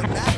back.